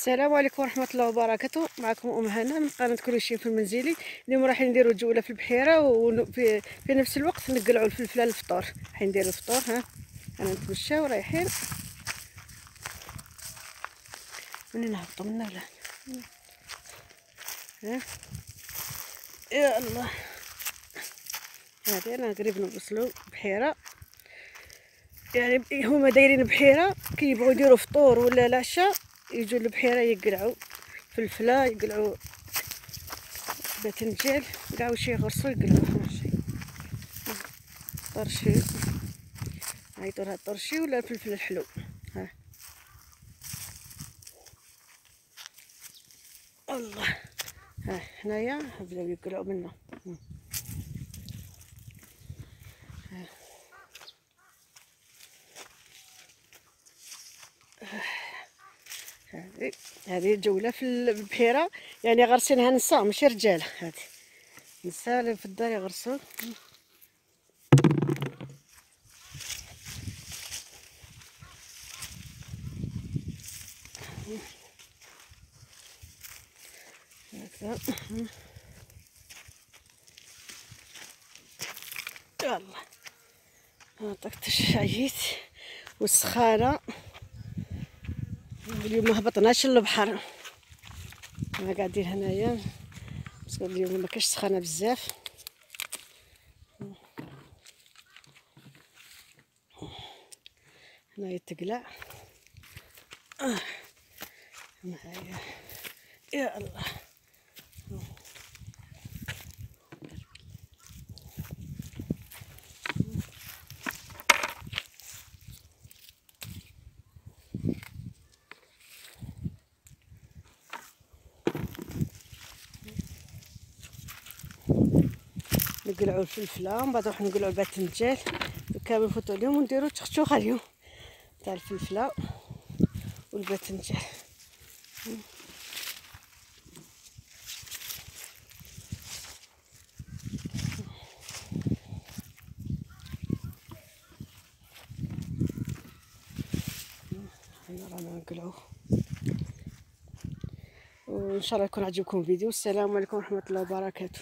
السلام عليكم ورحمة الله وبركاته. معكم أم هنا. من قناه كل شيء في المنزلي. اليوم راح نديروا جوله في البحيرة وفي في نفس الوقت نقلعوا الفلفلة للفطور. راح نديروا الفطور ها. أنا نتمشاو رايحين. من نهبطوا من هنا. ها. يا الله هذه أنا قريب نوصلوا بحيرة. يعني هما دايرين بحيرة كيبغوا يديروا فطور ولا العشاء يجوا البحيرة يقلعوا فلفلة يقلعوا باذنجان كاع واش يغرسوا يقلعوا ماشي طرشي. عيطوا لها الطرشي ولا الفلفل الحلو؟ ها. الله. ها هنايا بداو يقلعوا منه هذه هذه جولة في البحيرة. يعني غرسينها نساء ماشي رجال هذه. نساء في الدار يغرسوا. يلا. عطاك الشعيت والسخانه اليوم ما هبطناش للبحر. أنا قاعدين هنايا. بس اليوم ما كاش سخانة بزاف. هنايا تقلع آه. هنايا. يا الله. نقلعوا الفلفلة ومن بعد نروح نقلعوا الباذنجان كامل نفوتوا عليهم ونديروا تختوخه اليوم تاع الفلفلة والباذنجان رانا نقلعوه وإن شاء الله يكون عجبكم الفيديو. السلام عليكم ورحمة الله وبركاته.